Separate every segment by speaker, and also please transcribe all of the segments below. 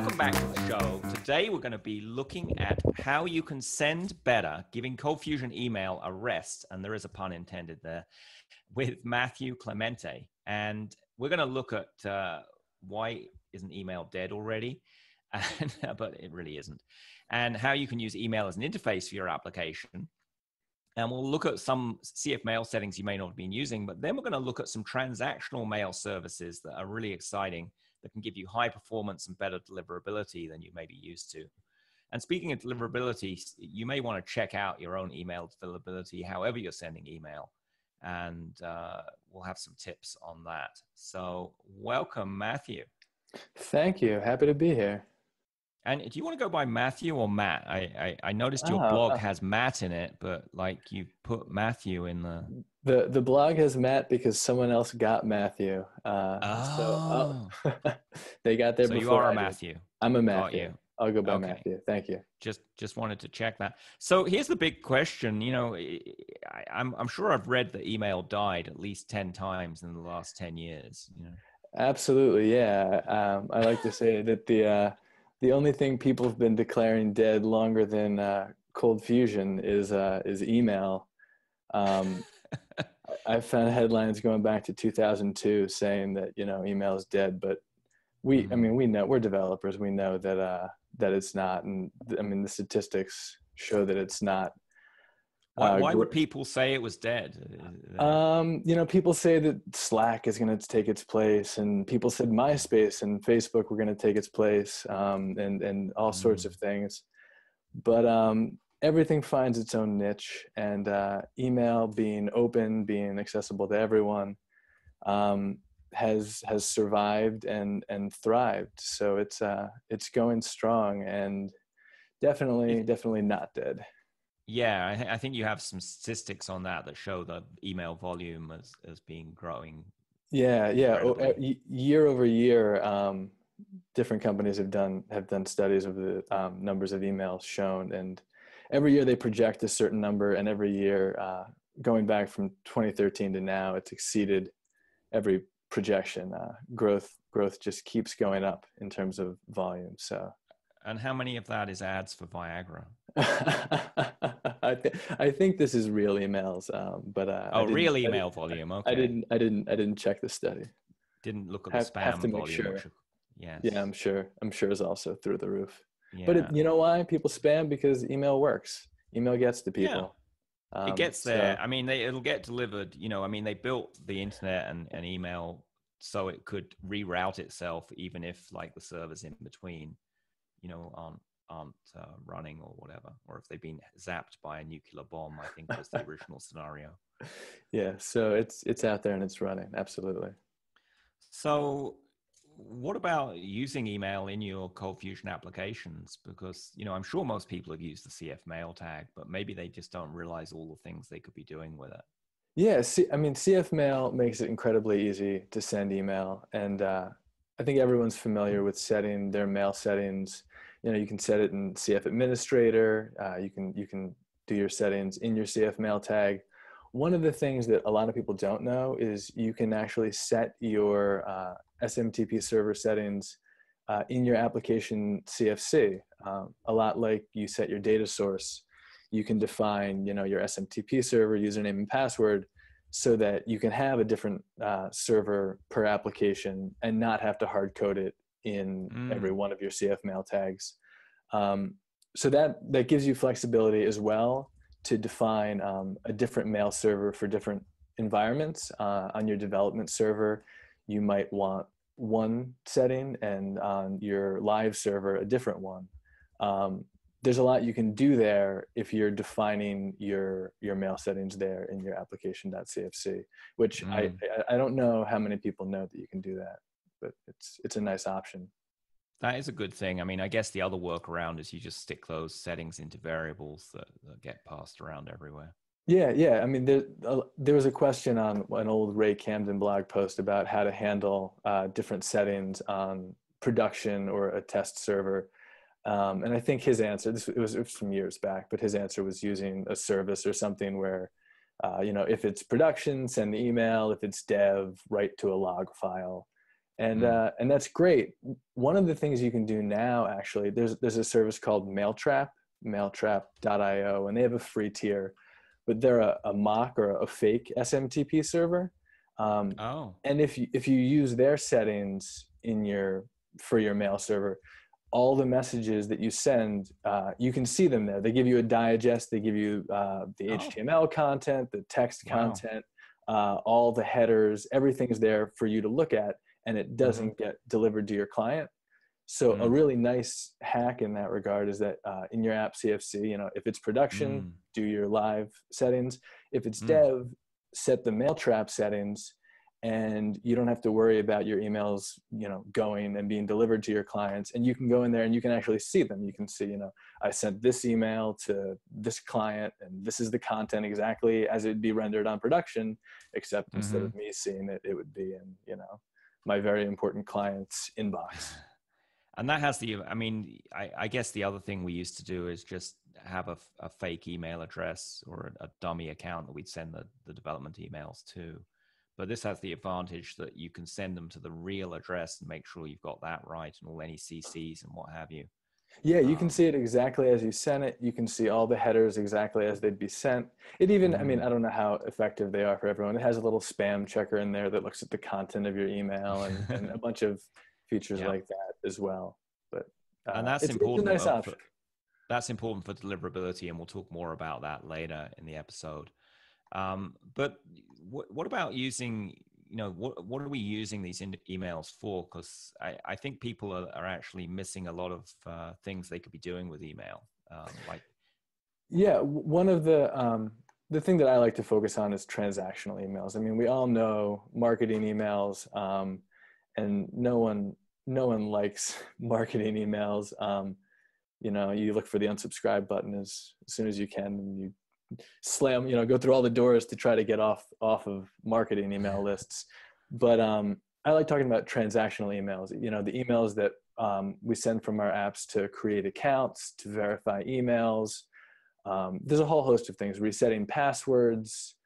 Speaker 1: welcome back to the show. Today we're going to be looking at how you can send better, giving Cold Fusion email a rest, and there is a pun intended there, with Matthew Clemente. And we're going to look at uh, why isn't email dead already, and, but it really isn't, and how you can use email as an interface for your application. And we'll look at some CF mail settings you may not have been using, but then we're going to look at some transactional mail services that are really exciting that can give you high performance and better deliverability than you may be used to. And speaking of deliverability, you may want to check out your own email deliverability, however you're sending email. And uh, we'll have some tips on that. So, welcome, Matthew.
Speaker 2: Thank you. Happy to be here.
Speaker 1: And do you want to go by Matthew or Matt? I I, I noticed your uh, blog has Matt in it, but like you put Matthew in the
Speaker 2: the the blog has Matt because someone else got Matthew.
Speaker 1: Uh, oh,
Speaker 2: so, oh. they got there.
Speaker 1: So
Speaker 2: before
Speaker 1: you are
Speaker 2: a
Speaker 1: Matthew.
Speaker 2: I'm a Matthew. I'll go by okay. Matthew. Thank you.
Speaker 1: Just just wanted to check that. So here's the big question. You know, I, I'm I'm sure I've read the email died at least ten times in the last ten years. You know.
Speaker 2: Absolutely, yeah. Um, I like to say that the uh, the only thing people have been declaring dead longer than uh, cold fusion is uh, is email. Um, I found headlines going back to 2002 saying that you know email is dead, but we, mm-hmm. I mean, we know we're developers. We know that uh, that it's not, and I mean the statistics show that it's not.
Speaker 1: Why, uh, why would people say it was dead?
Speaker 2: Um, you know, people say that Slack is going to take its place, and people said MySpace and Facebook were going to take its place, um, and and all mm. sorts of things. But um, everything finds its own niche, and uh, email being open, being accessible to everyone, um, has has survived and and thrived. So it's uh, it's going strong, and definitely definitely not dead.
Speaker 1: Yeah, I, th- I, think you have some statistics on that that show the email volume as as being growing.
Speaker 2: Yeah, yeah. O- year over year, um, different companies have done have done studies of the um, numbers of emails shown, and every year they project a certain number, and every year, uh, going back from 2013 to now, it's exceeded every projection. Uh, growth growth just keeps going up in terms of volume. So
Speaker 1: and how many of that is ads for Viagra?
Speaker 2: I, th- I think this is real emails, um, but uh,
Speaker 1: oh, real email volume. Okay.
Speaker 2: I didn't. I didn't. I didn't check the study.
Speaker 1: Didn't look at the have, spam have to make volume.
Speaker 2: Sure. Yes. Yeah, I'm sure. I'm sure is also through the roof. Yeah. But it, you know why people spam? Because email works. Email gets to people.
Speaker 1: Yeah. Um, it gets there. So. I mean, they, it'll get delivered. You know, I mean, they built the internet and, and email so it could reroute itself, even if like the servers in between you know, aren't aren't uh, running or whatever, or if they've been zapped by a nuclear bomb. I think was the original scenario.
Speaker 2: Yeah, so it's it's out there and it's running. Absolutely.
Speaker 1: So, what about using email in your Cold Fusion applications? Because you know, I'm sure most people have used the CF Mail tag, but maybe they just don't realize all the things they could be doing with it.
Speaker 2: Yeah, I mean, CF Mail makes it incredibly easy to send email, and uh, I think everyone's familiar with setting their mail settings you know you can set it in cf administrator uh, you can you can do your settings in your cf mail tag. One of the things that a lot of people don't know is you can actually set your uh, smtp server settings uh, in your application cfc um, a lot like you set your data source you can define you know your smtp server username and password so that you can have a different uh, server per application and not have to hard code it in mm. every one of your CF mail tags. Um, so that that gives you flexibility as well to define um, a different mail server for different environments. Uh, on your development server, you might want one setting, and on your live server, a different one. Um, there's a lot you can do there if you're defining your your mail settings there in your application.cfc, which mm. I I don't know how many people know that you can do that but it's it's a nice option.
Speaker 1: That is a good thing. I mean, I guess the other workaround is you just stick those settings into variables that, that get passed around everywhere.
Speaker 2: Yeah, yeah. I mean, there, uh, there was a question on an old Ray Camden blog post about how to handle uh, different settings on production or a test server. Um, and I think his answer, this it was, it was, from years back, but his answer was using a service or something where, uh, you know, if it's production, send the email. If it's dev, write to a log file and
Speaker 1: Mm.
Speaker 2: uh, and that's great. One of the things you can do now, actually, there's there's a service called Mailtrap, Mailtrap.io, and they have a free tier, but they're a, a mock or a fake SMTP server. Um,
Speaker 1: Oh.
Speaker 2: and if you if you use their settings in your for your mail server all the messages that you send uh, you can see them there they give you a digest they give you uh, the
Speaker 1: Oh.
Speaker 2: html content the text
Speaker 1: Wow.
Speaker 2: content uh, all the headers everything's there for you to look at and it doesn't get delivered to your client so a
Speaker 1: Mm.
Speaker 2: really nice hack in that regard is that uh, in your app cfc you know if it's production
Speaker 1: Mm.
Speaker 2: do your live settings if it's
Speaker 1: Mm.
Speaker 2: dev set the mail trap settings and you don't have to worry about your emails you know going and being delivered to your clients and you can go in there and you can actually see them you can see you know i sent this email to this client and this is the content exactly as it'd be rendered on production except instead of me seeing it it would be in you know my very important client's inbox
Speaker 1: And that has the, I mean, I, I guess the other thing we used to do is just have a, a fake email address or a, a dummy account that we'd send the, the development emails to. But this has the advantage that you can send them to the real address and make sure you've got that right and all any CCs and what have you.
Speaker 2: Yeah, you can
Speaker 1: Um,
Speaker 2: see it exactly as you sent it. You can see all the headers exactly as they'd be sent. It even, I mean,
Speaker 1: Mm.
Speaker 2: I don't know how effective they are for everyone. It has a little spam checker in there that looks at the content of your email and, and a bunch of features
Speaker 1: Yeah.
Speaker 2: like that as well. But uh,
Speaker 1: And that's
Speaker 2: it's,
Speaker 1: important,
Speaker 2: It's a nice option.
Speaker 1: for- That's important for deliverability, and we'll talk more about that later in the episode. Um, but what, what about using, you know, what, what are we using these emails for? Because I, I think people are, are actually missing a lot of uh, things they could be doing with email. Um, like,
Speaker 2: Yeah, one of the um, the thing that I like to focus on is transactional emails. I mean, we all know marketing emails, um, and no one no one likes marketing emails. Um, you know, you look for the unsubscribe button as, as soon as you can, and you slam. You know, go through all the doors to try to get off off of marketing email lists. But um, I like talking about transactional emails. You know, the emails that um, we send from our apps to create accounts, to verify emails. Um, there's a whole host of things: resetting passwords,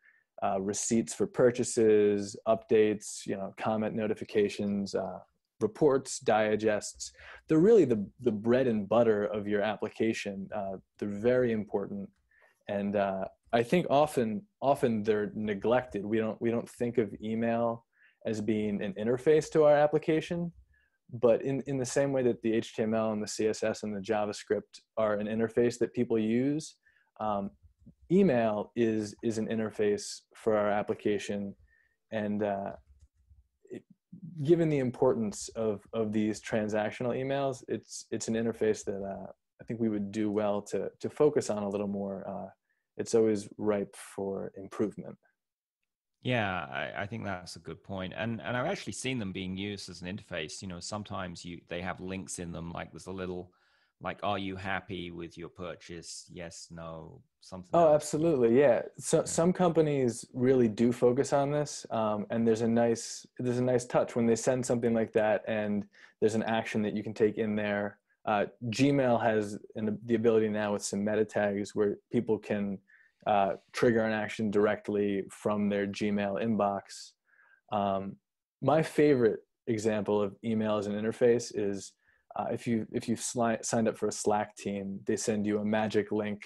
Speaker 2: uh, receipts for purchases, updates, you know, comment notifications, uh, reports, digests. They're really the the bread and butter of your application. Uh, they're very important, and uh, I think often often they're neglected. We don't we don't think of email as being an interface to our application but in, in the same way that the html and the css and the javascript are an interface that people use um, email is is an interface for our application and uh, given the importance of of these transactional emails it's it's an interface that uh, i think we would do well to to focus on a little more uh, it's always ripe for improvement
Speaker 1: yeah, I, I think that's a good point. And and I've actually seen them being used as an interface. You know, sometimes you they have links in them, like there's a little like are you happy with your purchase yes no something
Speaker 2: Oh,
Speaker 1: else.
Speaker 2: absolutely. Yeah. So some companies really do focus on this, um, and there's a nice there's a nice touch when they send something like that, and there's an action that you can take in there. Uh, Gmail has an, the ability now with some meta tags where people can uh, trigger an action directly from their Gmail inbox. Um, my favorite example of email as an interface is uh, if you if you've sli- signed up for a Slack team, they send you a magic link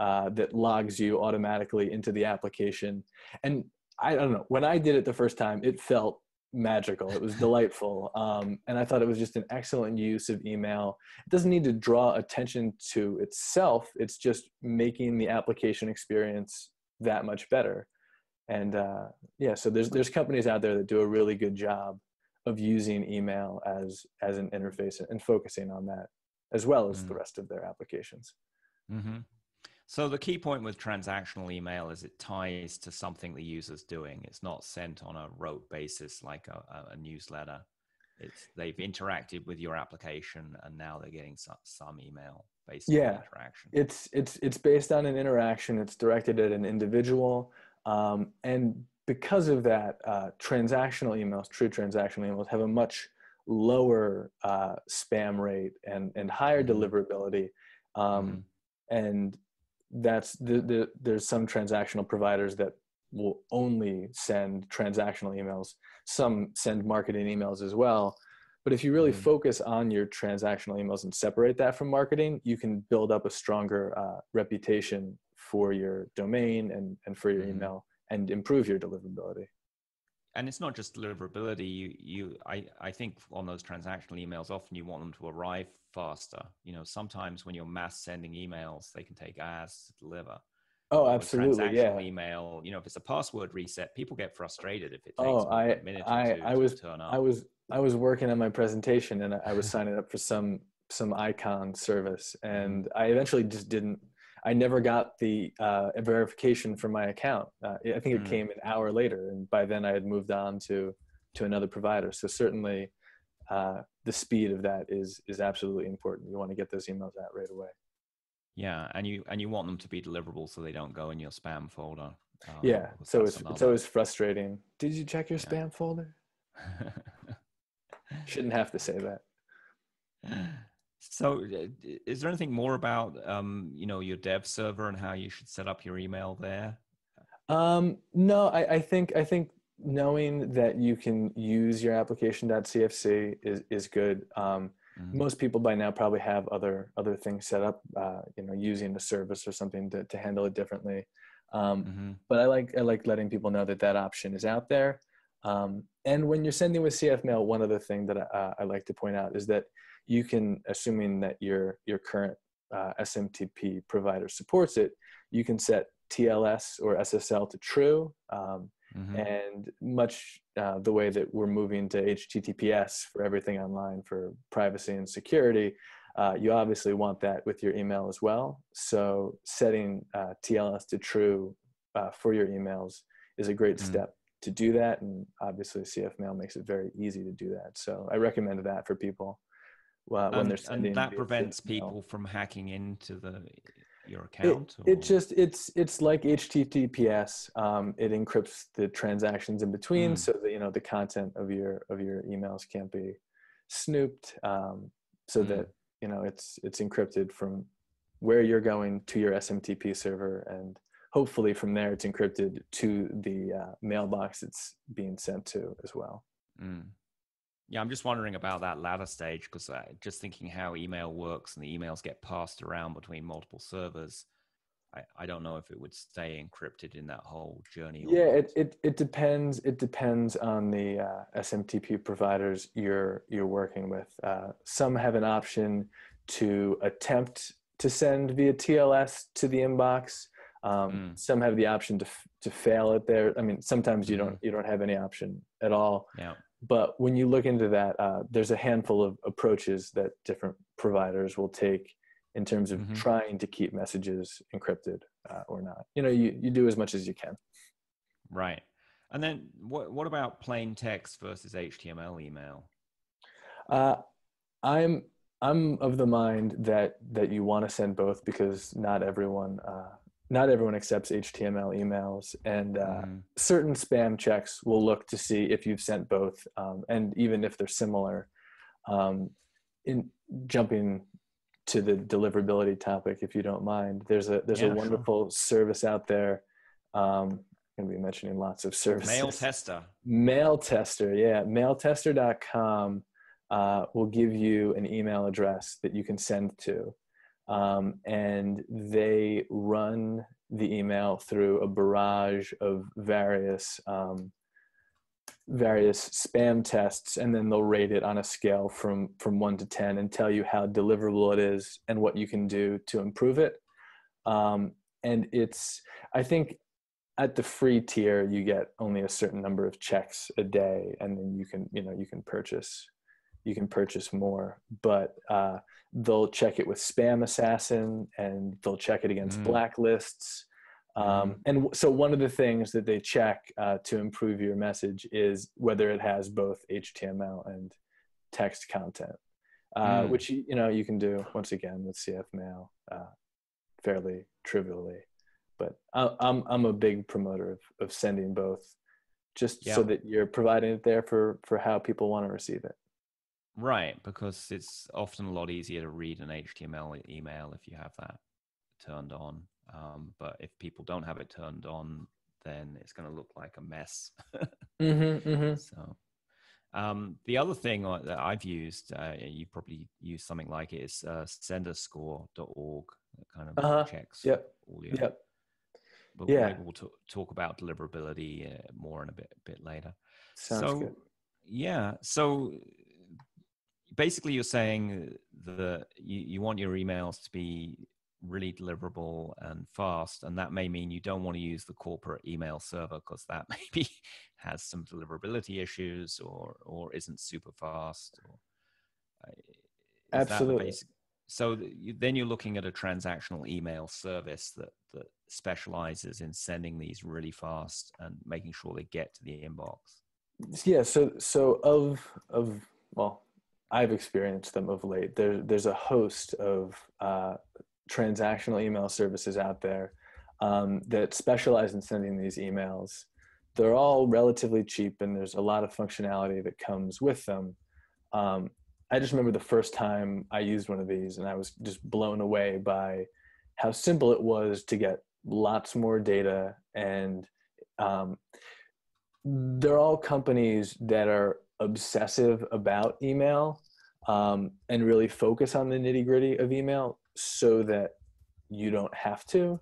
Speaker 2: uh, that logs you automatically into the application. And I don't know, when I did it the first time, it felt magical. It was delightful. Um, and I thought it was just an excellent use of email. It doesn't need to draw attention to itself, it's just making the application experience that much better. And uh, yeah, so there's, there's companies out there that do a really good job of using email as, as an interface and focusing on that as well as
Speaker 1: Mm.
Speaker 2: the rest of their applications.
Speaker 1: hmm So the key point with transactional email is it ties to something the user's doing. It's not sent on a rote basis like a, a- newsletter. It's they've interacted with your application and now they're getting some, some email based on
Speaker 2: Yeah.
Speaker 1: the interaction.
Speaker 2: it's it's it's based on an interaction it's directed at an individual um, and because of that uh, transactional emails true transactional emails have a much lower uh, spam rate and and higher
Speaker 1: Mhm.
Speaker 2: deliverability um,
Speaker 1: Mhm.
Speaker 2: and that's the, the, there's some transactional providers that will only send transactional emails. Some send marketing emails as well. But if you really mm-hmm. focus on your transactional emails and separate that from marketing, you can build up a stronger uh, reputation for your domain and, and for your mm-hmm. email and improve your deliverability
Speaker 1: and it's not just deliverability. You you i i think on those transactional emails often you want them to arrive faster. You know sometimes when you're mass sending emails they can take hours to deliver.
Speaker 2: Oh absolutely yeah.
Speaker 1: email you know if it's a password reset people get frustrated if it takes
Speaker 2: oh i a minute I, I was i was i was working on my presentation and i was signing up for some some icon service. And mm-hmm. i eventually just didn't I never got the uh, verification for my account. Uh, I think it mm. came an hour later, and by then I had moved on to to another provider. So certainly, uh, the speed of that is is absolutely important. You want to get those emails out right away.
Speaker 1: Yeah, and you and you want them to be deliverable so they don't go in your spam folder.
Speaker 2: Um, yeah, so it's it's always frustrating. Did you check your yeah. spam folder? Shouldn't have to say that.
Speaker 1: So, uh, is there anything more about um, you know your dev server and how you should set up your email there?
Speaker 2: Um, no, I, I think I think knowing that you can use your application.cfc is is good. Um, mm-hmm. Most people by now probably have other other things set up, uh, you know, using a service or something to, to handle it differently. Um, mm-hmm. But I like I like letting people know that that option is out there. Um, and when you're sending with CF Mail, one other thing that I, uh, I like to point out is that you can, assuming that your your current uh, SMTP provider supports it, you can set TLS or SSL to true. Um, mm-hmm. And much uh, the way that we're moving to HTTPS for everything online for privacy and security, uh, you obviously want that with your email as well. So setting uh, TLS to true uh, for your emails is a great mm-hmm. step to do that. And obviously, CF Mail makes it very easy to do that. So I recommend that for people
Speaker 1: when they're sending. And that prevents people from hacking into the your account.
Speaker 2: It, it just it's it's like HTTPS. Um, it encrypts the transactions in between, mm. so that you know the content of your of your emails can't be snooped. Um, so mm. that you know it's it's encrypted from where you're going to your SMTP server, and hopefully from there it's encrypted to the uh, mailbox it's being sent to as well. Mm.
Speaker 1: Yeah, I'm just wondering about that latter stage because uh, just thinking how email works and the emails get passed around between multiple servers. I, I don't know if it would stay encrypted in that whole journey.
Speaker 2: Yeah, it, it, it depends. It depends on the uh, SMTP providers you're you're working with. Uh, some have an option to attempt to send via TLS to the inbox. Um, mm. Some have the option to to fail it there. I mean, sometimes you don't mm. you don't have any option at all.
Speaker 1: Yeah
Speaker 2: but when you look into that, uh, there's a handful of approaches that different providers will take in terms of mm-hmm. trying to keep messages encrypted uh, or not. You know, you, you do as much as you can.
Speaker 1: Right. And then what, what about plain text versus HTML email?
Speaker 2: Uh, I'm, I'm of the mind that, that you want to send both because not everyone uh, not everyone accepts HTML emails, and uh, mm. certain spam checks will look to see if you've sent both, um, and even if they're similar. Um, in jumping to the deliverability topic, if you don't mind, there's a there's yeah, a wonderful sure. service out there. Um, I'm going to be mentioning lots of services.
Speaker 1: Mailtester.
Speaker 2: Mail tester, yeah. Mailtester.com uh, will give you an email address that you can send to um, and they run the email through a barrage of various um, various spam tests and then they'll rate it on a scale from from 1 to 10 and tell you how deliverable it is and what you can do to improve it. Um, and it's i think at the free tier you get only a certain number of checks a day and then you can you know you can purchase you can purchase more but uh, they'll check it with spam assassin and they'll check it against mm. blacklists um, mm. and so one of the things that they check uh, to improve your message is whether it has both html and text content uh, mm. which you know you can do once again with cf mail uh, fairly trivially but I'm I'm a big promoter of, of sending both, just yeah. so that you're providing it there for for how people want to receive it.
Speaker 1: Right, because it's often a lot easier to read an HTML email if you have that turned on. Um, but if people don't have it turned on, then it's going to look like a mess.
Speaker 2: mm-hmm, mm-hmm.
Speaker 1: So, um, the other thing that I've used, uh, you probably use something like it, is uh, senderscore.org that kind of
Speaker 2: Uh-huh.
Speaker 1: checks
Speaker 2: Yep.
Speaker 1: all your.
Speaker 2: Yep.
Speaker 1: But
Speaker 2: Yeah.
Speaker 1: maybe we'll t- talk about deliverability uh, more in a bit bit later.
Speaker 2: Sounds
Speaker 1: so,
Speaker 2: good.
Speaker 1: yeah. So basically, you're saying that you, you want your emails to be really deliverable and fast, and that may mean you don't want to use the corporate email server because that maybe has some deliverability issues or or isn't super fast. Or, uh, is that the
Speaker 2: Absolutely.
Speaker 1: basic- so th- you, then you're looking at a transactional email service that that specializes in sending these really fast and making sure they get to the inbox.
Speaker 2: yeah so so of of well i've experienced them of late. There there's a host of uh, transactional email services out there um, that specialize in sending these emails. They're all relatively cheap and there's a lot of functionality that comes with them. Um, i just remember the first time i used one of these and i was just blown away by how simple it was to get lots more data and um, they're all companies that are obsessive about email um, and really focus on the nitty gritty of email so that you don't have to.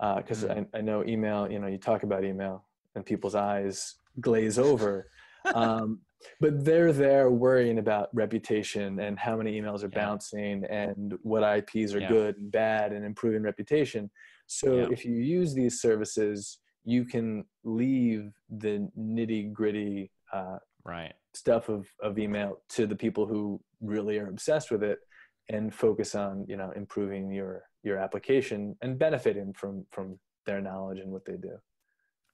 Speaker 2: Because
Speaker 1: Mm.
Speaker 2: I, I know email, you know, you talk about email and people's eyes glaze over. um, but they're there worrying about reputation and how many emails are
Speaker 1: Yeah.
Speaker 2: bouncing and what IPs are
Speaker 1: Yeah.
Speaker 2: good and bad and improving reputation. So
Speaker 1: Yeah.
Speaker 2: if you use these services, you can leave the nitty gritty uh,
Speaker 1: Right.
Speaker 2: stuff of, of email to the people who really are obsessed with it and focus on you know improving your your application and benefiting from from their knowledge and what they do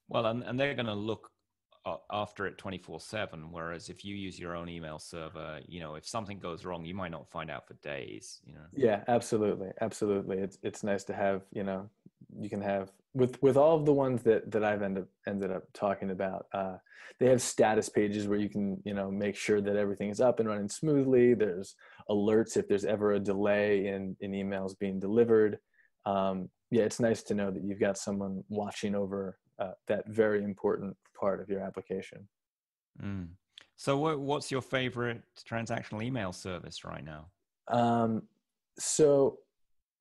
Speaker 1: Well, and, and they're going to look after it 24 7. Whereas if you use your own email server, you know, if something goes wrong, you might not find out for days, you know.
Speaker 2: yeah absolutely absolutely it's it's nice to have you know you can have with with all of the ones that that i've ended ended up talking about uh they have status pages where you can you know make sure that everything is up and running smoothly there's alerts if there's ever a delay in in emails being delivered um yeah it's nice to know that you've got someone watching over uh, that very important part of your application
Speaker 1: Mm. So, what, what's your favorite transactional email service right now?
Speaker 2: Um, so,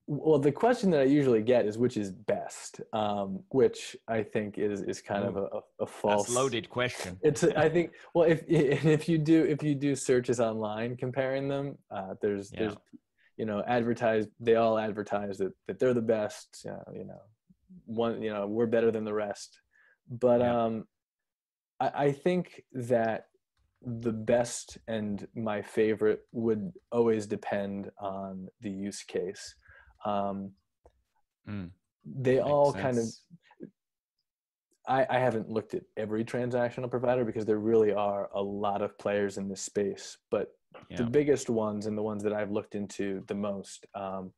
Speaker 2: well, the question that I usually get is which is best, um, which I think is is kind of a, a, a false.
Speaker 1: That's loaded question.
Speaker 2: It's I think well if if you do if you do searches online comparing them, uh, there's
Speaker 1: Yeah.
Speaker 2: there's you know advertise they all advertise that that they're the best. Uh, you know, one you know we're better than the rest, but
Speaker 1: Yeah.
Speaker 2: um, I, I think that the best and my favorite would always depend on the use case. Um,
Speaker 1: Mm,
Speaker 2: they all kind of. I, I haven't looked at every transactional provider because there really are a lot of players in this space. But
Speaker 1: Yeah.
Speaker 2: the biggest ones and the ones that I've looked into the most um,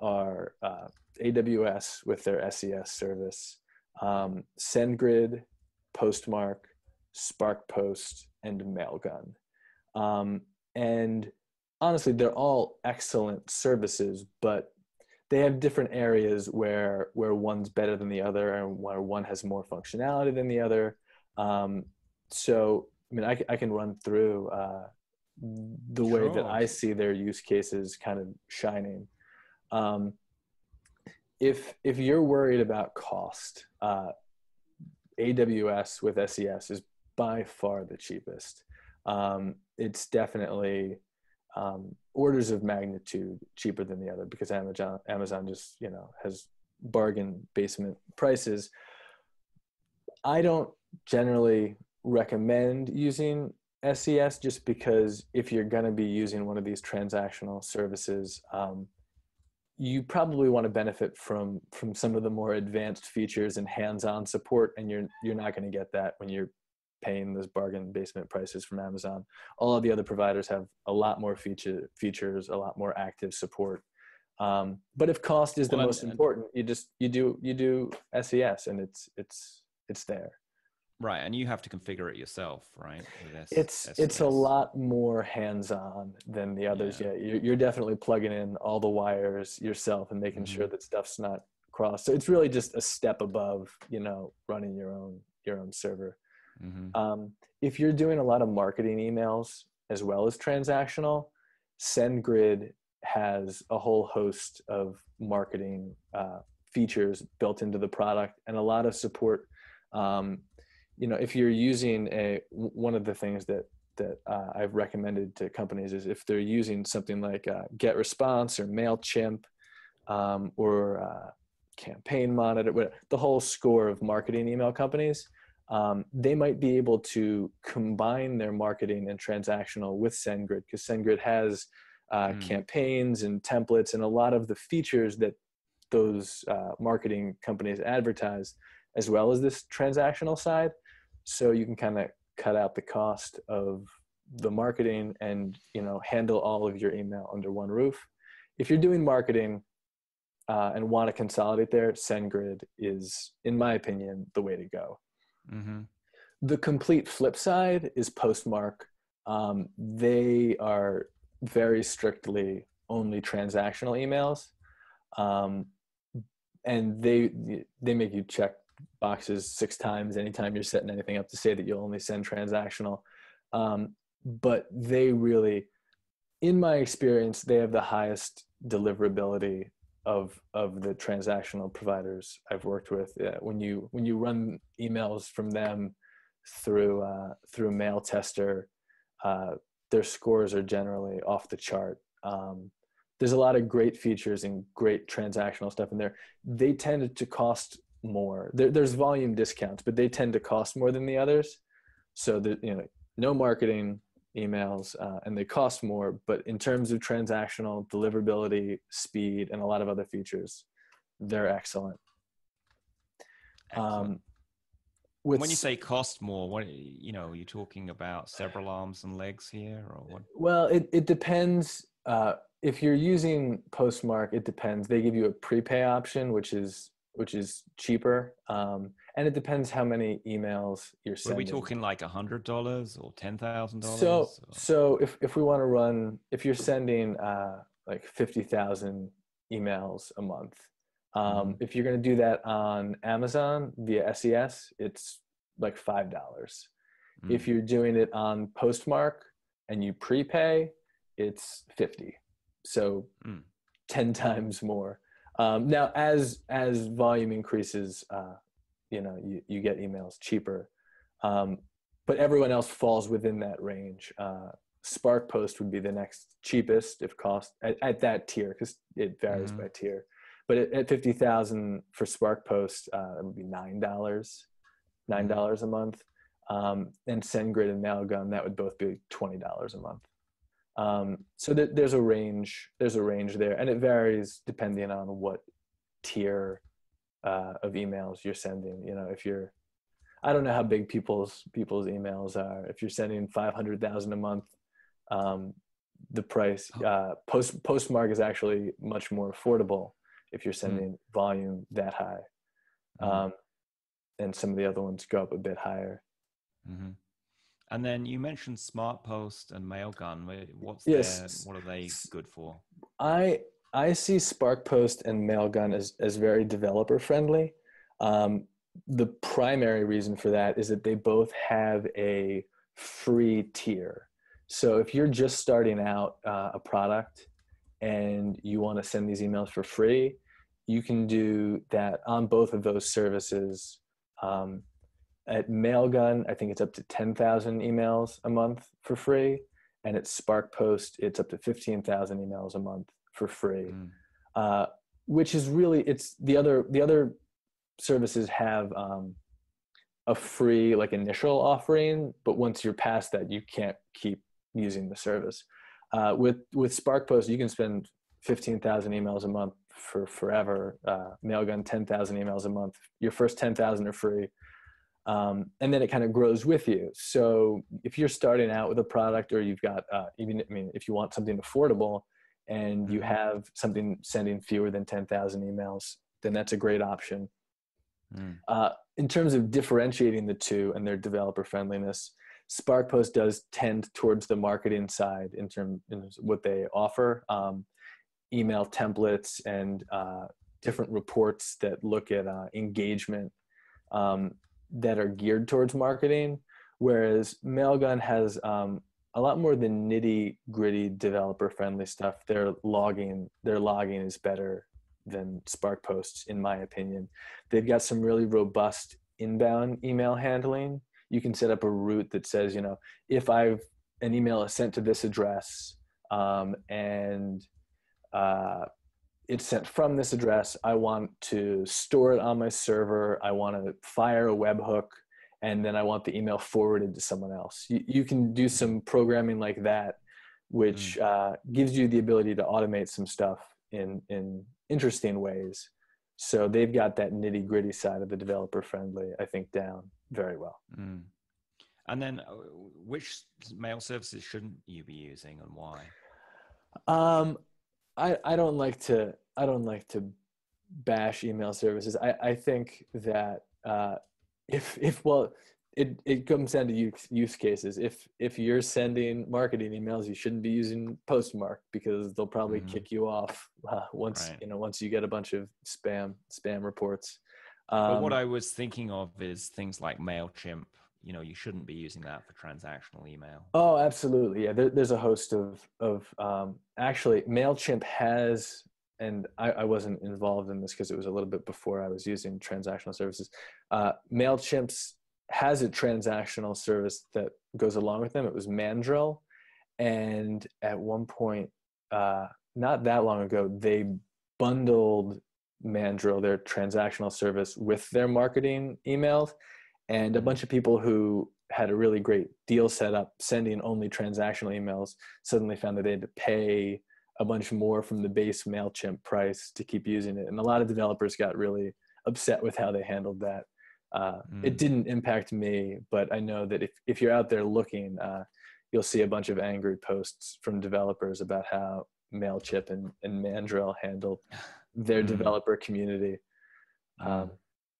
Speaker 2: are uh, AWS with their SES service, um, SendGrid, Postmark, SparkPost, and Mailgun. Um, and honestly, they're all excellent services, but they have different areas where where one's better than the other and where one has more functionality than the other. Um, so, I mean, I can run through uh, the way that I see their use cases kind of shining. Um, if if you're worried about cost, uh, AWS with SES is by far the cheapest. Um, it's definitely um, orders of magnitude cheaper than the other because Amazon Amazon just you know has bargain basement prices. I don't generally recommend using SES just because if you're going to be using one of these transactional services, um, you probably want to benefit from from some of the more advanced features and hands-on support, and you're you're not going to get that when you're paying those bargain basement prices from Amazon. All of the other providers have a lot more feature features, a lot more active support. Um, but if cost is the
Speaker 1: Well,
Speaker 2: most
Speaker 1: and-
Speaker 2: important, you just you do you do SES, and it's it's it's there.
Speaker 1: Right, and you have to configure it yourself, right? S-
Speaker 2: It's it's a lot more hands-on than the others.
Speaker 1: Yeah.
Speaker 2: Yeah, you're, you're definitely plugging in all the wires yourself and making sure
Speaker 1: Mhm.
Speaker 2: that stuff's not crossed. So it's really just a step above, you know, running your own your own server. Mm-hmm. Um, if you're doing a lot of marketing emails as well as transactional, SendGrid has a whole host of marketing uh, features built into the product and a lot of support. Um, you know, if you're using a one of the things that that uh, I've recommended to companies is if they're using something like uh, GetResponse or Mailchimp um, or uh, Campaign Monitor, the whole score of marketing email companies, um, they might be able to combine their marketing and transactional with SendGrid because SendGrid has uh, mm. campaigns and templates and a lot of the features that those uh, marketing companies advertise, as well as this transactional side. So you can kind of cut out the cost of the marketing and you know handle all of your email under one roof. If you're doing marketing uh, and want to consolidate there, SendGrid is, in my opinion, the way to go. Mm-hmm. The complete flip side is Postmark. Um, they are very strictly only transactional emails, um, and they they make you check boxes six times anytime you're setting anything up to say that you'll only send transactional. Um, but they really, in my experience, they have the highest deliverability of of the transactional providers I've worked with. when you when you run emails from them through uh, through Mail Tester, uh, their scores are generally off the chart. Um, there's a lot of great features and great transactional stuff in there. They tend to cost more. There, there's volume discounts, but they tend to cost more than the others. So that you know, no marketing emails, uh, and they cost more. But in terms of transactional deliverability, speed, and a lot of other features, they're excellent.
Speaker 1: excellent. Um, when you say cost more, what you know, you're talking about several arms and legs here, or what?
Speaker 2: Well, it it depends. Uh, if you're using Postmark, it depends. They give you a prepay option, which is which is cheaper. Um, and it depends how many emails you're sending.
Speaker 1: Are we talking like a hundred dollars or ten thousand dollars?
Speaker 2: So, or? so if if we want to run, if you're sending uh, like fifty thousand emails a month, um, mm-hmm. if you're going to do that on Amazon via SES, it's like five dollars. Mm-hmm. If you're doing it on Postmark and you prepay, it's fifty. So mm. ten times more. Um, now, as as volume increases, uh, you know, you, you get emails cheaper, um, but everyone else falls within that range. Uh, Spark Post would be the next cheapest if cost at, at that tier because it varies mm-hmm. by tier. But at, at fifty thousand for Spark Post, uh, it would be nine dollars, nine mm-hmm. dollars a month. Um, and SendGrid and Mailgun that would both be twenty dollars a month. Um, so th- there's a range. There's a range there, and it varies depending on what tier uh, of emails you're sending. You know, if you're, I don't know how big people's people's emails are. If you're sending five hundred thousand a month, um, the price oh. uh, post postmark is actually much more affordable if you're hmm. sending mm. volume that high. Mm. Um, and some of the other ones go up a bit higher. Mm-hmm.
Speaker 1: And then you mentioned SparkPost and Mailgun. What's yes. Their, what are they good for?
Speaker 2: I I see SparkPost and Mailgun as as very developer friendly. Um, the primary reason for that is that they both have a free tier. So if you're just starting out uh, a product and you want to send these emails for free, you can do that on both of those services. Um, at Mailgun, I think it's up to 10,000 emails a month for free. And at SparkPost, it's up to 15,000 emails a month for free. Mm. Uh, which is really, it's the other, the other services have um, a free like initial offering, but once you're past that, you can't keep using the service. Uh, with, with SparkPost, you can spend 15,000 emails a month for forever. Uh, Mailgun, 10,000 emails a month. Your first 10,000 are free um, and then it kind of grows with you. So if you're starting out with a product, or you've got uh, even I mean, if you want something affordable, and you mm-hmm. have something sending fewer than ten thousand emails, then that's a great option. Mm. Uh, in terms of differentiating the two and their developer friendliness, SparkPost does tend towards the marketing side in terms of what they offer, um, email templates and uh, different reports that look at uh, engagement um, that are geared towards marketing, whereas Mailgun has um, a lot more than nitty gritty developer friendly stuff. Their logging, their logging is better than Spark Posts, in my opinion. They've got some really robust inbound email handling. You can set up a route that says, you know, if I've an email is sent to this address um, and uh, it's sent from this address, I want to store it on my server. I want to fire a webhook and then I want the email forwarded to someone else. You, you can do some programming like that, which mm. uh, gives you the ability to automate some stuff in in interesting ways. So they've got that nitty gritty side of the developer friendly, I think, down very well. Mm.
Speaker 1: And then, uh, which mail services shouldn't you be using, and why?
Speaker 2: Um, I I don't like to I don't like to bash email services. I I think that uh, if if well it, it comes down to use, use cases if if you're sending marketing emails you shouldn't be using postmark because they'll probably mm-hmm. kick you off uh, once right. you know once you get a bunch of spam spam reports
Speaker 1: um, but what i was thinking of is things like mailchimp you know you shouldn't be using that for transactional email
Speaker 2: oh absolutely yeah there, there's a host of of um, actually mailchimp has and I, I, wasn't involved in this because it was a little bit before I was using transactional services. Uh, Mailchimp's has a transactional service that goes along with them. It was Mandrill, and at one point, uh, not that long ago, they bundled Mandrill, their transactional service, with their marketing emails, and a bunch of people who had a really great deal set up sending only transactional emails suddenly found that they had to pay a bunch more from the base MailChimp price to keep using it. And a lot of developers got really upset with how they handled that. Uh, mm. It didn't impact me, but I know that if, if you're out there looking, uh, you'll see a bunch of angry posts from developers about how MailChimp and, and Mandrill handled their mm. developer community. Um, mm.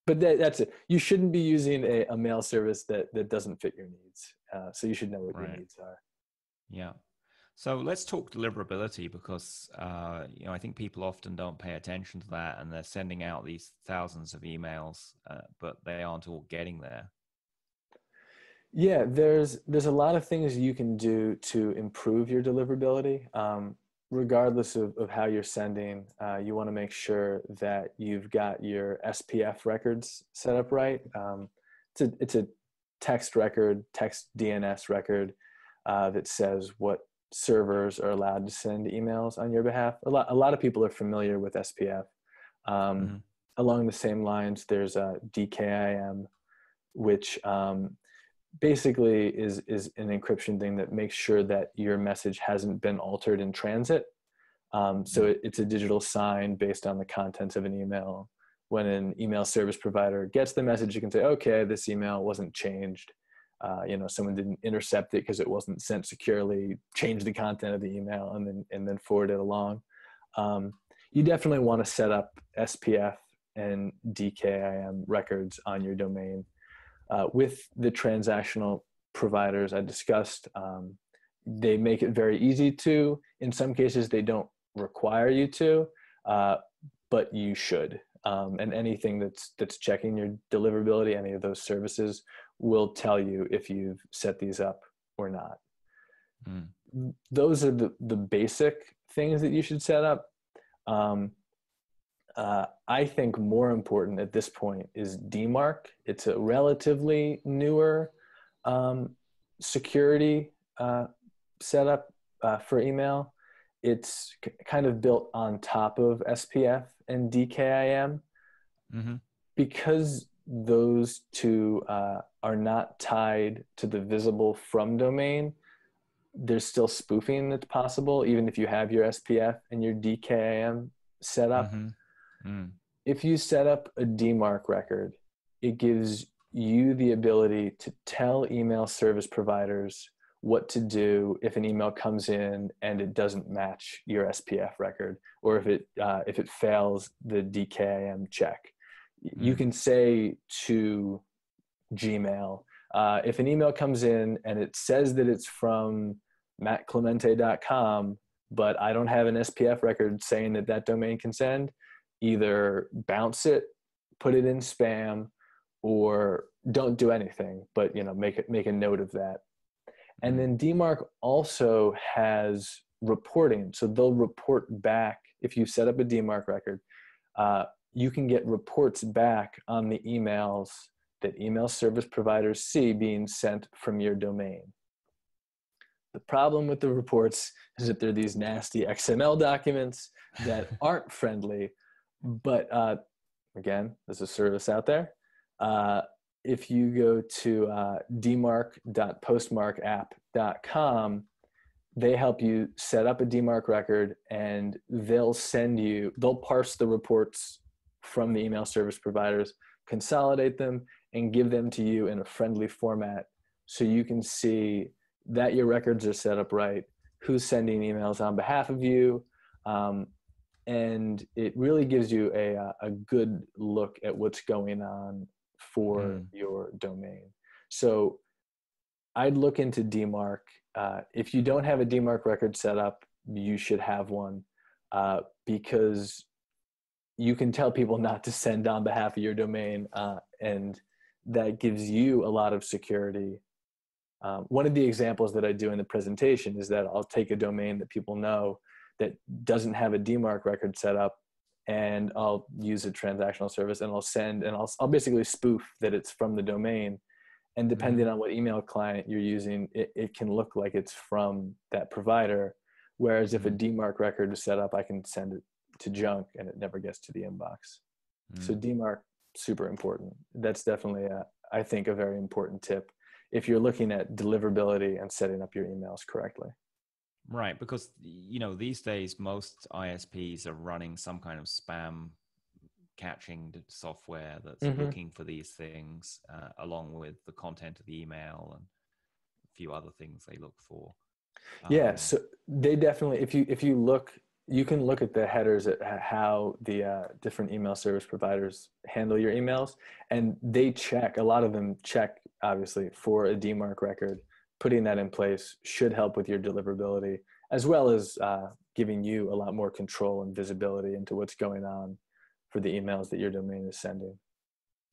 Speaker 2: But that, that's it. You shouldn't be using a, a mail service that, that doesn't fit your needs. Uh, so you should know what right. your needs are.
Speaker 1: Yeah. So let's talk deliverability because uh, you know I think people often don't pay attention to that, and they're sending out these thousands of emails, uh, but they aren't all getting there.
Speaker 2: Yeah, there's there's a lot of things you can do to improve your deliverability. Um, regardless of, of how you're sending, uh, you want to make sure that you've got your SPF records set up right. Um, it's a it's a text record, text DNS record uh, that says what servers are allowed to send emails on your behalf. A lot, a lot of people are familiar with SPF. Um, mm-hmm. Along the same lines, there's a DKIM, which um, basically is is an encryption thing that makes sure that your message hasn't been altered in transit. Um, so mm-hmm. it, it's a digital sign based on the contents of an email. When an email service provider gets the message, you can say, "Okay, this email wasn't changed." uh, you know someone didn't intercept it because it wasn't sent securely change the content of the email and then and then forward it along um, you definitely want to set up spf and dkim records on your domain uh, with the transactional providers i discussed um, they make it very easy to in some cases they don't require you to uh, but you should um, and anything that's that's checking your deliverability any of those services will tell you if you've set these up or not. Mm. Those are the, the basic things that you should set up. Um, uh, I think more important at this point is DMARC. It's a relatively newer um, security uh, setup uh, for email. It's c- kind of built on top of SPF and DKIM. Mm-hmm. Because those two uh, are not tied to the visible from domain, there's still spoofing that's possible, even if you have your SPF and your DKIM set up. Mm-hmm. Mm. If you set up a DMARC record, it gives you the ability to tell email service providers what to do if an email comes in and it doesn't match your SPF record, or if it uh, if it fails the DKIM check you mm. can say to Gmail, uh, if an email comes in and it says that it's from mattclemente.com, but I don't have an SPF record saying that that domain can send, either bounce it, put it in spam, or don't do anything, but you know, make it make a note of that. And then DMARC also has reporting. So they'll report back if you set up a DMARC record, uh, you can get reports back on the emails that email service providers see being sent from your domain. The problem with the reports is that they're these nasty XML documents that aren't friendly. But uh, again, there's a service out there. Uh, if you go to uh, dmarc.postmarkapp.com, they help you set up a DMARC record and they'll send you, they'll parse the reports from the email service providers, consolidate them, and give them to you in a friendly format so you can see that your records are set up right, who's sending emails on behalf of you. Um, and it really gives you a, uh, a good look at what's going on for mm. your domain. So I'd look into DMARC. Uh, if you don't have a DMARC record set up, you should have one uh, because you can tell people not to send on behalf of your domain, uh, and that gives you a lot of security. Um, one of the examples that I do in the presentation is that I'll take a domain that people know that doesn't have a DMARC record set up, and I'll use a transactional service, and I'll send, and I'll, I'll basically spoof that it's from the domain, and depending mm-hmm. on what email client you're using, it, it can look like it's from that provider. Whereas if a mm-hmm. DMARC record is set up, I can send it to junk and it never gets to the inbox. Mm. So DMARC super important. That's definitely a, I think a very important tip if you're looking at deliverability and setting up your emails correctly.
Speaker 1: Right, because you know these days most ISPs are running some kind of spam catching software that's mm-hmm. looking for these things, uh, along with the content of the email and a few other things they look for.
Speaker 2: Um, yeah, so they definitely, if you if you look you can look at the headers at how the uh, different email service providers handle your emails and they check a lot of them check obviously for a dmarc record putting that in place should help with your deliverability as well as uh, giving you a lot more control and visibility into what's going on for the emails that your domain is sending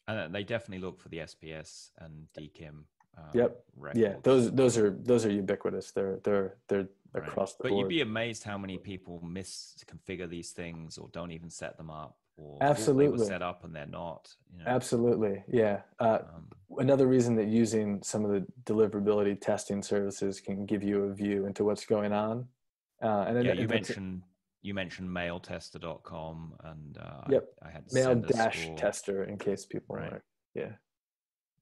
Speaker 1: and they definitely look for the spf and dkim
Speaker 2: um, yep records. yeah those those are those are ubiquitous they're they're they're right. across the
Speaker 1: but
Speaker 2: board.
Speaker 1: you'd be amazed how many people misconfigure these things or don't even set them up or
Speaker 2: absolutely
Speaker 1: set up and they're not
Speaker 2: you know? absolutely yeah uh, um, another reason that using some of the deliverability testing services can give you a view into what's going on
Speaker 1: uh, and then yeah, you mentioned you mentioned mailtester.com and uh,
Speaker 2: yep I, I had mail dash tester in case people right. are yeah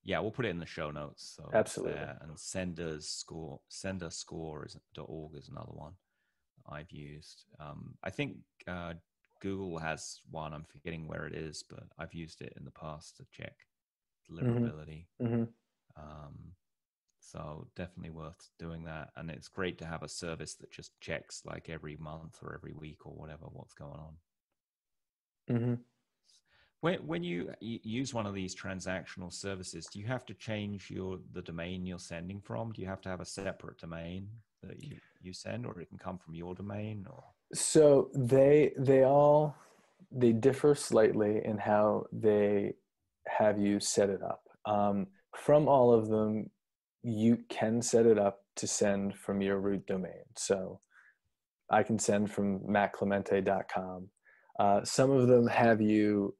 Speaker 1: yeah, we'll put it in the show notes. So
Speaker 2: Absolutely.
Speaker 1: And senders score sender score is .org is another one I've used. Um, I think uh, Google has one. I'm forgetting where it is, but I've used it in the past to check mm-hmm. deliverability. Mm-hmm. Um, so definitely worth doing that. And it's great to have a service that just checks like every month or every week or whatever what's going on. Mm-hmm. When when you use one of these transactional services, do you have to change your the domain you're sending from? Do you have to have a separate domain that you, you send, or it can come from your domain? Or
Speaker 2: so they they all they differ slightly in how they have you set it up. Um, from all of them, you can set it up to send from your root domain. So I can send from mattclemente.com. Uh, some of them have you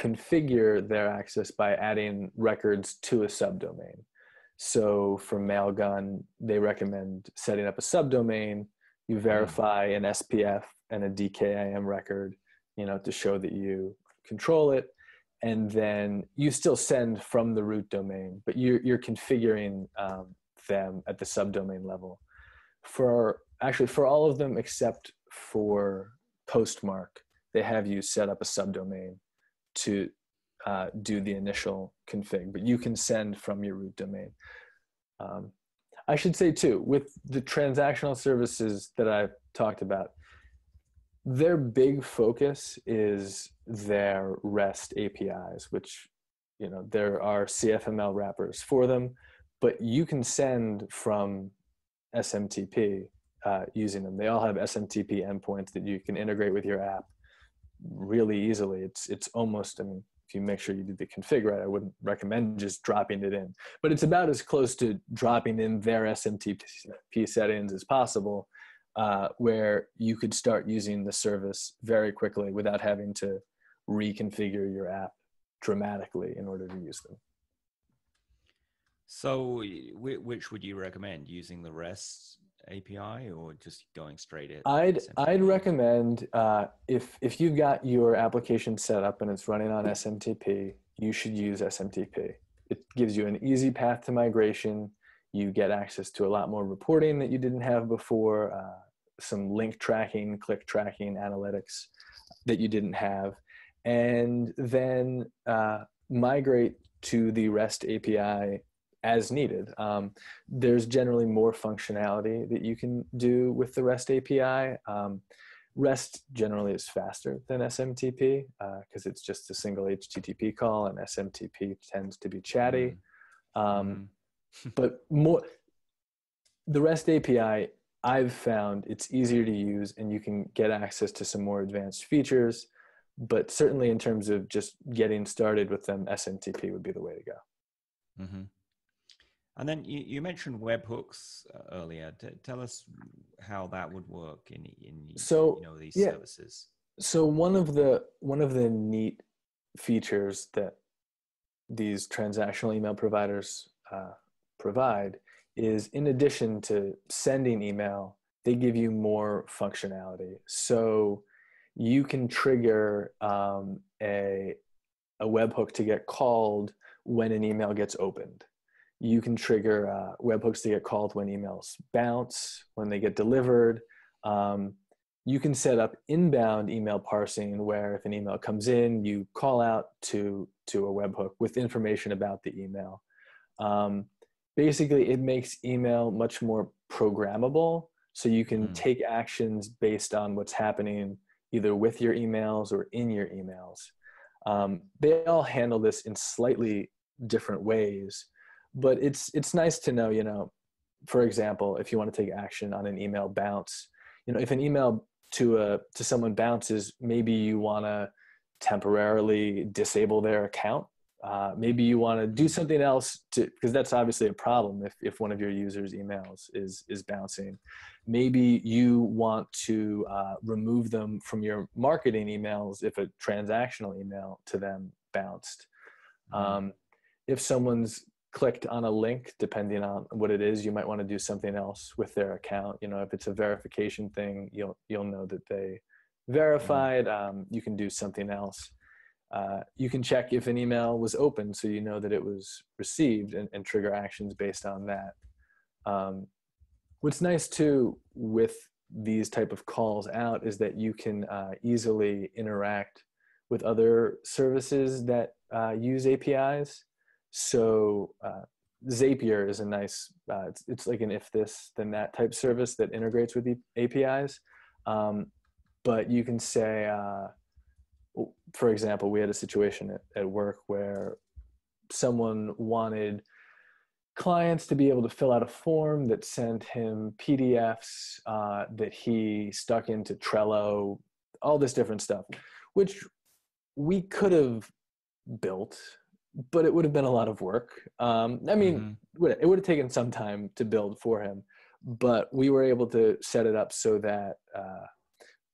Speaker 2: configure their access by adding records to a subdomain. So for Mailgun, they recommend setting up a subdomain. You hmm. verify an SPF and a DKIM record, you know, to show that you control it. And then you still send from the root domain, but you're, you're configuring um, them at the subdomain level. For actually, for all of them except for Postmark, they have you set up a subdomain to uh, do the initial config, but you can send from your root domain. Um, I should say too, with the transactional services that I've talked about, their big focus is their REST APIs, which, you know, there are CFML wrappers for them, but you can send from SMTP uh, using them. They all have SMTP endpoints that you can integrate with your app really easily. It's it's almost I mean if you make sure you do the config right, I wouldn't recommend just dropping it in. But it's about as close to dropping in their SMTP settings as possible, uh, where you could start using the service very quickly without having to reconfigure your app dramatically in order to use them.
Speaker 1: So, which would you recommend using the REST API or just going straight in?
Speaker 2: I'd SMTP? I'd recommend uh, if if you've got your application set up and it's running on SMTP, you should use SMTP. It gives you an easy path to migration. You get access to a lot more reporting that you didn't have before, uh, some link tracking, click tracking, analytics that you didn't have, and then uh, migrate to the REST API as needed. Um, there's generally more functionality that you can do with the REST API. Um, REST generally is faster than SMTP because uh, it's just a single HTTP call, and SMTP tends to be chatty. Mm-hmm. Um, mm. but more, the REST API, I've found it's easier to use, and you can get access to some more advanced features. But certainly, in terms of just getting started with them, SMTP would be the way to go.
Speaker 1: Mm-hmm. And then you, you mentioned webhooks uh, earlier. T- tell us how that would work in in so, you know these yeah. services.
Speaker 2: So one of the one of the neat features that these transactional email providers uh, provide is in addition to sending email, they give you more functionality. So you can trigger um, a a webhook to get called when an email gets opened you can trigger uh, webhooks to get called when emails bounce, when they get delivered. Um, you can set up inbound email parsing where if an email comes in, you call out to, to a webhook with information about the email. Um, basically, it makes email much more programmable so you can mm. take actions based on what's happening either with your emails or in your emails. Um, they all handle this in slightly different ways but it's it's nice to know you know for example if you want to take action on an email bounce you know if an email to a to someone bounces maybe you want to temporarily disable their account. Uh, maybe you want to do something else to because that's obviously a problem if, if one of your users emails is is bouncing. Maybe you want to uh, remove them from your marketing emails if a transactional email to them bounced. Mm-hmm. um, if someone's clicked on a link depending on what it is you might want to do something else with their account. You know if it's a verification thing you'll you'll know that they verified um, you can do something else. Uh, you can check if an email was open so you know that it was received and, and trigger actions based on that. Um, what's nice too with these type of calls out is that you can uh, easily interact with other services that uh, use apis so uh, Zapier is a nice, uh, it's, it's, like an if this then that type service that integrates with the APIs. Um, but you can say, uh, for example, we had a situation at, at work where someone wanted clients to be able to fill out a form that sent him PDFs uh, that he stuck into Trello, all this different stuff, which we could have built but it would have been a lot of work. Um, I mean, mm-hmm. it would have taken some time to build for him, but we were able to set it up so that uh,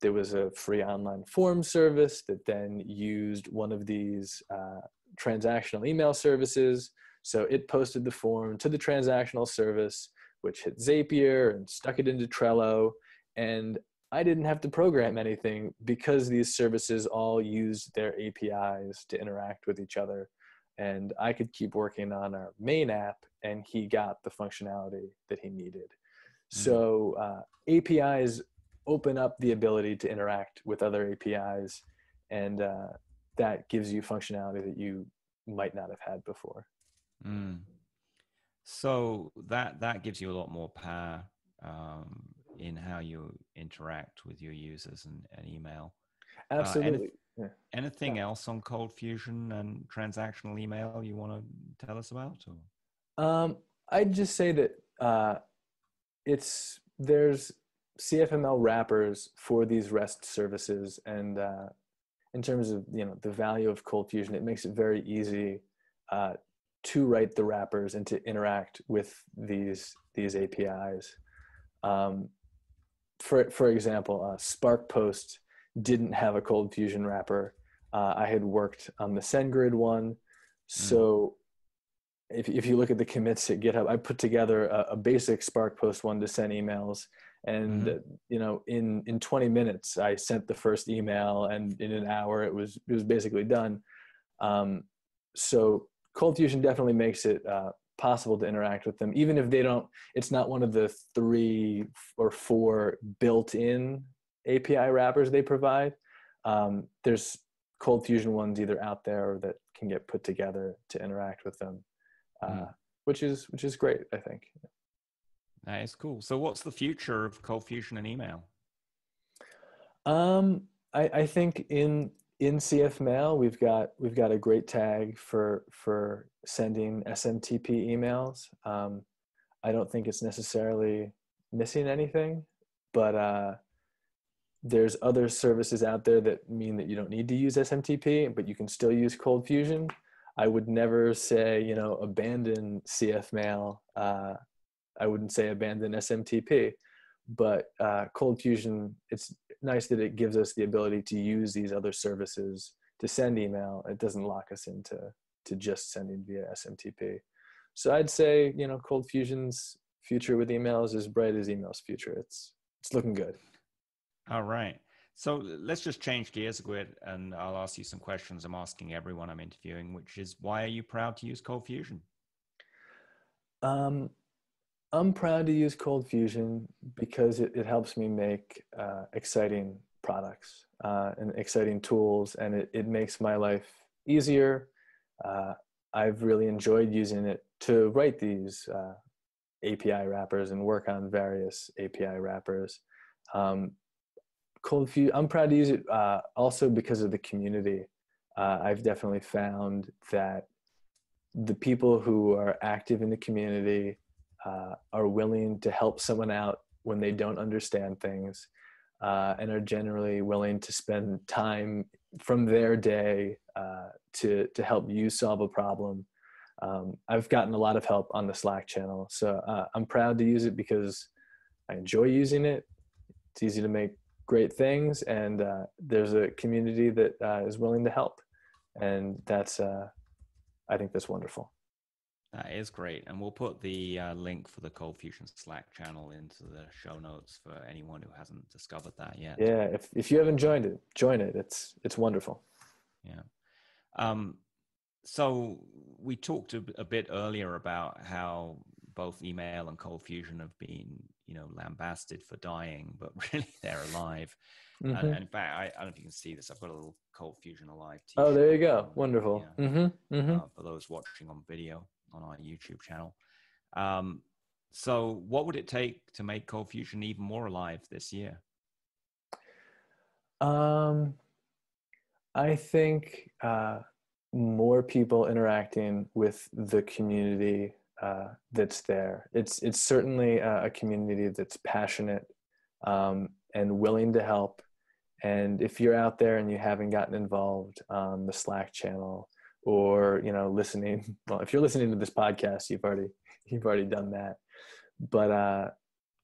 Speaker 2: there was a free online form service that then used one of these uh, transactional email services. So it posted the form to the transactional service, which hit Zapier and stuck it into Trello. And I didn't have to program anything because these services all used their APIs to interact with each other and I could keep working on our main app, and he got the functionality that he needed. Mm-hmm. So uh, APIs open up the ability to interact with other APIs, and uh, that gives you functionality that you might not have had before.
Speaker 1: Mm. So that that gives you a lot more power um, in how you interact with your users and, and email.
Speaker 2: Absolutely. Uh,
Speaker 1: yeah. Anything yeah. else on Cold Fusion and transactional email you want to tell us about?
Speaker 2: Or? Um, I'd just say that uh, it's there's CFML wrappers for these REST services, and uh, in terms of you know the value of cold fusion it makes it very easy uh, to write the wrappers and to interact with these these apis um, for for example uh, SparkPost didn't have a cold fusion wrapper uh, i had worked on the sendgrid one so mm. if, if you look at the commits at github i put together a, a basic SparkPost one to send emails and mm-hmm. you know in in 20 minutes i sent the first email and in an hour it was it was basically done um, so cold fusion definitely makes it uh, possible to interact with them even if they don't it's not one of the three or four built-in api wrappers they provide um, there's cold fusion ones either out there or that can get put together to interact with them uh, mm. which is which is great i think
Speaker 1: that is cool. So, what's the future of Cold Fusion and email?
Speaker 2: Um, I, I think in in CF Mail we've got we've got a great tag for for sending SMTP emails. Um, I don't think it's necessarily missing anything, but uh, there's other services out there that mean that you don't need to use SMTP, but you can still use Cold Fusion. I would never say you know abandon CF Mail. Uh, I wouldn't say abandon SMTP, but uh, Cold Fusion, it's nice that it gives us the ability to use these other services to send email. It doesn't lock us into to just sending via SMTP. So I'd say, you know, Cold Fusion's future with email is as bright as email's future. It's it's looking good.
Speaker 1: All right. So let's just change gears a bit, and I'll ask you some questions I'm asking everyone I'm interviewing, which is why are you proud to use Cold Fusion?
Speaker 2: Um, I'm proud to use Cold Fusion because it, it helps me make uh, exciting products uh, and exciting tools, and it, it makes my life easier. Uh, I've really enjoyed using it to write these uh, API wrappers and work on various API wrappers. Um, Cold Fusion, I'm proud to use it uh, also because of the community. Uh, I've definitely found that the people who are active in the community uh, are willing to help someone out when they don't understand things uh, and are generally willing to spend time from their day uh, to, to help you solve a problem. Um, I've gotten a lot of help on the Slack channel. So uh, I'm proud to use it because I enjoy using it. It's easy to make great things, and uh, there's a community that uh, is willing to help. And that's, I think that's wonderful.
Speaker 1: That is great. And we'll put the uh, link for the Cold Fusion Slack channel into the show notes for anyone who hasn't discovered that yet.
Speaker 2: Yeah, if, if you haven't joined it, join it. It's it's wonderful.
Speaker 1: Yeah. Um, so we talked a, a bit earlier about how both email and Cold Fusion have been, you know, lambasted for dying, but really they're alive. Mm-hmm. And, and, in fact, I, I, don't know if you can see this. I've got a little Cold Fusion Alive.
Speaker 2: T-shirt. Oh, there you go. Wonderful. Mm-hmm. Mm-hmm. Uh,
Speaker 1: for those watching on video on our YouTube channel. Um, so, what would it take to make Cold Fusion even more alive this year?
Speaker 2: Um, I think uh, more people interacting with the community uh, that's there. It's it's certainly a, a community that's passionate um, and willing to help. And if you're out there and you haven't gotten involved on the Slack channel or you know listening well if you're listening to this podcast you've already you've already done that but uh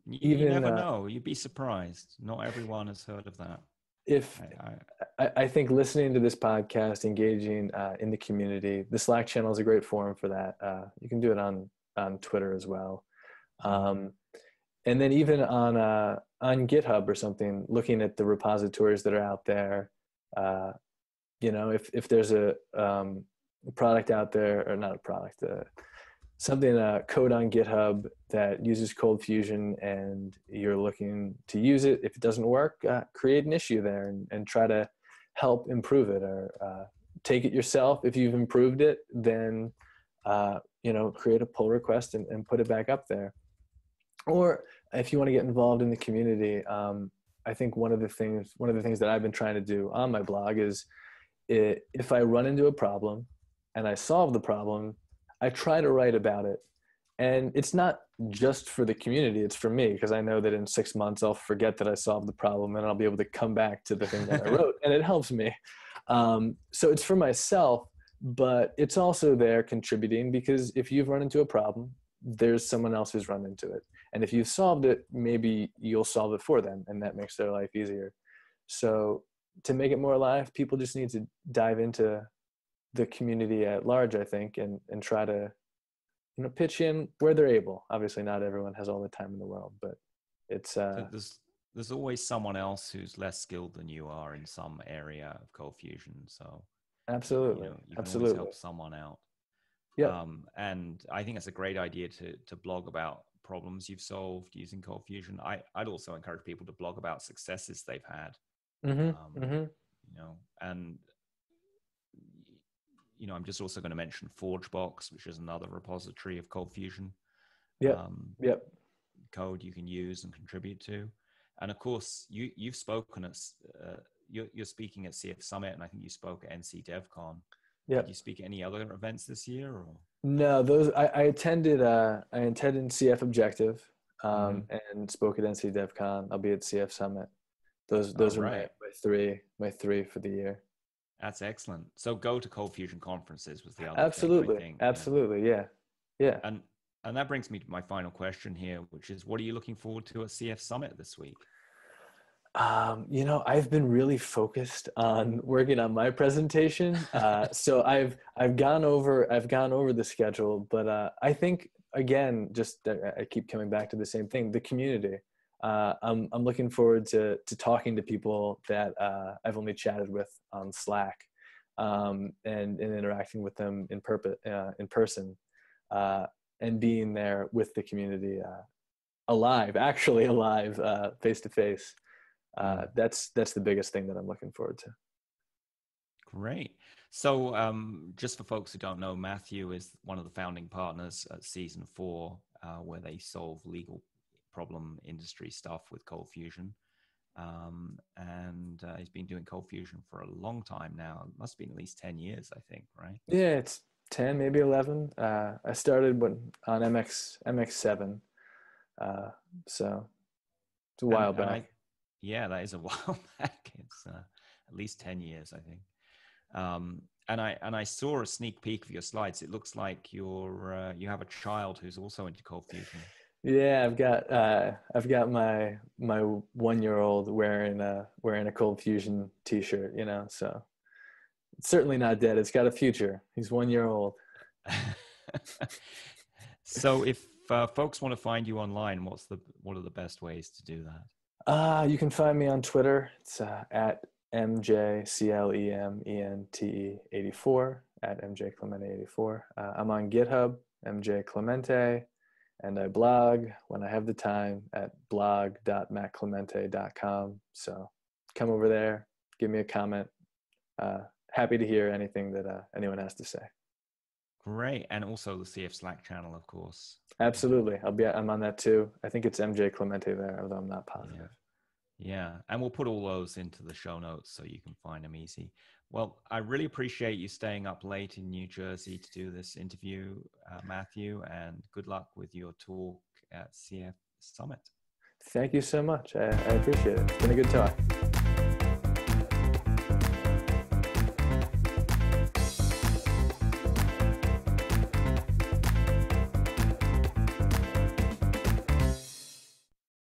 Speaker 1: you, even you never uh, know you'd be surprised not everyone has heard of that
Speaker 2: if I, I, I think listening to this podcast engaging uh, in the community the slack channel is a great forum for that. Uh, you can do it on on twitter as well. Um, and then even on uh, on github or something looking at the repositories that are out there uh, you know if if there's a um, product out there, or not a product, uh, something uh, code on GitHub that uses Cold Fusion, and you're looking to use it. If it doesn't work, uh, create an issue there and, and try to help improve it, or uh, take it yourself. If you've improved it, then uh, you know create a pull request and, and put it back up there. Or if you want to get involved in the community, um, I think one of the things one of the things that I've been trying to do on my blog is it, if I run into a problem and I solve the problem, I try to write about it. And it's not just for the community, it's for me because I know that in six months I'll forget that I solved the problem and I'll be able to come back to the thing that I wrote and it helps me. Um, so it's for myself, but it's also there contributing because if you've run into a problem, there's someone else who's run into it. And if you've solved it, maybe you'll solve it for them and that makes their life easier. So to make it more alive, people just need to dive into the community at large, I think, and, and try to, you know, pitch in where they're able. Obviously not everyone has all the time in the world, but it's, uh,
Speaker 1: there's, there's always someone else who's less skilled than you are in some area of cold fusion. So
Speaker 2: absolutely,
Speaker 1: you, know, you
Speaker 2: absolutely
Speaker 1: help someone out.
Speaker 2: Yeah.
Speaker 1: Um, and I think it's a great idea to to blog about problems you've solved using Cold Fusion. I, I'd also encourage people to blog about successes they've had.
Speaker 2: Mm-hmm, um, mm-hmm.
Speaker 1: You know, and you know, I'm just also going to mention ForgeBox, which is another repository of Cold Fusion.
Speaker 2: Yeah. Um, yep.
Speaker 1: Code you can use and contribute to, and of course, you you've spoken at uh, you're, you're speaking at CF Summit, and I think you spoke at NC DevCon.
Speaker 2: Yeah.
Speaker 1: Did you speak at any other events this year? Or?
Speaker 2: No, those I, I attended. Uh, I attended CF Objective um, mm-hmm. and spoke at NC DevCon. I'll be at CF Summit. Those those are right. my, my three my three for the year.
Speaker 1: That's excellent. So go to Cold Fusion conferences was the other.
Speaker 2: Absolutely,
Speaker 1: thing,
Speaker 2: absolutely, yeah. yeah, yeah.
Speaker 1: And and that brings me to my final question here, which is, what are you looking forward to at CF Summit this week?
Speaker 2: Um, you know, I've been really focused on working on my presentation. Uh, so I've I've gone over I've gone over the schedule, but uh, I think again, just uh, I keep coming back to the same thing: the community. Uh, I'm I'm looking forward to to talking to people that uh, I've only chatted with on Slack, um, and and interacting with them in purpose uh, in person, and being there with the community, alive, actually alive, face to face uh, that's that's the biggest thing that I'm looking forward to.
Speaker 1: Great. So, um, just for folks who don't know, Matthew is one of the founding partners at Season Four, uh, where they solve legal problem industry stuff with Cold Fusion. Um, and uh, he's been doing Cold Fusion for a long time now. It must have been at least ten years, I think, right?
Speaker 2: Yeah, it's ten, maybe eleven. Uh, I started when on MX MX seven, uh, so it's a while and, back. And I,
Speaker 1: yeah, that is a while back. It's uh, at least ten years, I think. Um, and I and I saw a sneak peek of your slides. It looks like you're uh, you have a child who's also into cold fusion.
Speaker 2: Yeah, I've got uh, I've got my my one year old wearing a wearing a cold fusion t shirt. You know, so it's certainly not dead. It's got a future. He's one year old.
Speaker 1: so, if uh, folks want to find you online, what's the what are the best ways to do that?
Speaker 2: Uh, you can find me on Twitter. It's uh, at MJCLEMENTE84 at MJ Clemente 84. Uh, I'm on GitHub, MJ Clemente, and I blog when I have the time at blog.mattclemente.com. So come over there, give me a comment. Uh, happy to hear anything that uh, anyone has to say.
Speaker 1: Great, and also the CF Slack channel, of course.
Speaker 2: Absolutely, I'll be. I'm on that too. I think it's MJ Clemente there, although I'm not positive.
Speaker 1: Yeah. yeah, and we'll put all those into the show notes so you can find them easy. Well, I really appreciate you staying up late in New Jersey to do this interview, uh, Matthew, and good luck with your talk at CF Summit.
Speaker 2: Thank you so much. I, I appreciate it. It's been a good talk.